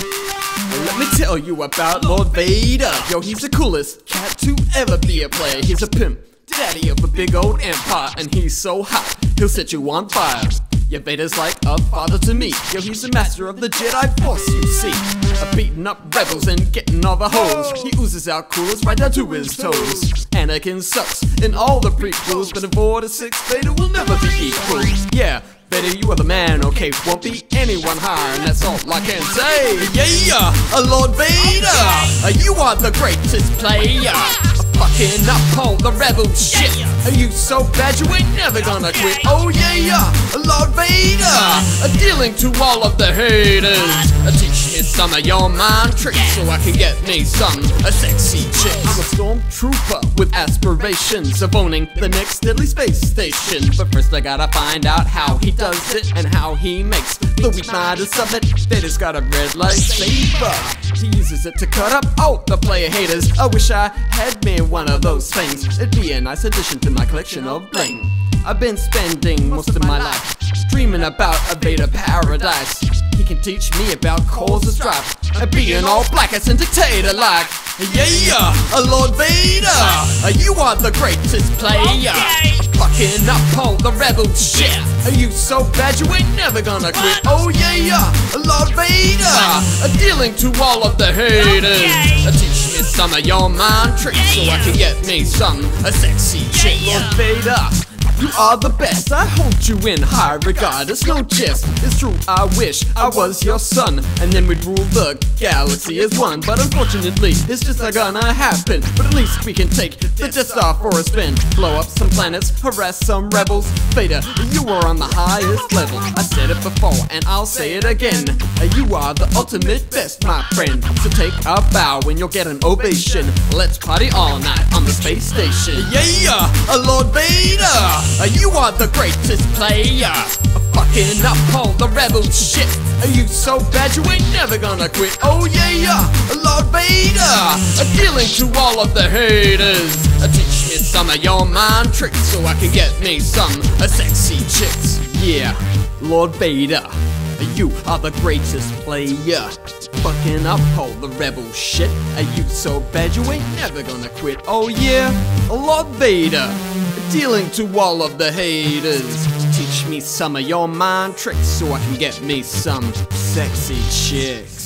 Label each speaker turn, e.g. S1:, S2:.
S1: Let me tell you about Lord Vader. Yo, he's the coolest cat to ever be a player. He's a pimp, daddy of a big old empire, and he's so hot, he'll set you on fire. Yeah, Vader's like a father to me. Yo, he's the master of the Jedi Force, you see. A beating up rebels and getting all the hoes. He oozes out coolest right down to his toes. Anakin sucks in all the prequels, but in 4 to 6, Vader will never be equal. Yeah, Vader, you are the man, okay? Won't be anyone higher, and that's all I can say. Yeah, uh, Lord Vader, you are the greatest player. Fucking up on the rebel shit. Are you so bad you ain't never gonna quit? Oh yeah, yeah, Lord Vader, dealing to all of the haters. Teach me some of your mind tricks so I can get me some a sexy chick. I'm a stormtrooper with aspirations of owning the next deadly space station. But first I gotta find out how he does it and how he makes the weak minded submit. Vader's got a red light lightsaber. He uses it to cut up all the player haters. I wish I had me one of those things. It'd be a nice addition to my collection of bling. I've been spending most of my life dreaming about a beta paradise. He can teach me about cause of strife and being all black as a dictator like. Yeah, a Lord Vader, you are the greatest player. Fucking up on the rebel shit. Are you so bad you ain't never gonna quit? Oh yeah, Lord Vader, dealing to all of the haters. Teach me some of your mind tricks so I can get me some a sexy chick. Lord Vader. You are the best, I hold you in high regard. It's no jest, it's true, I wish I was your son. And then we'd rule the galaxy as one. But unfortunately, it's just not gonna happen. But at least we can take the Death Star for a spin. Blow up some planets, harass some rebels. Vader, you are on the highest level. I said it before, and I'll say it again. You are the ultimate best, my friend. So take a bow and you'll get an ovation. Let's party all night on the space station. Yeah, Lord Vader! You are the greatest player. Fucking up all the rebel shit. Are you so bad you ain't never gonna quit? Oh yeah, yeah, Lord Vader. Dealing to all of the haters. Teach me some of your mind tricks so I can get me some uh, sexy chicks. Yeah, Lord Vader. You are the greatest player. Fucking up all the rebel shit. Are you so bad you ain't never gonna quit? Oh yeah, Lord Vader dealing to all of the haters. Teach me some of your mind tricks so I can get me some sexy chicks.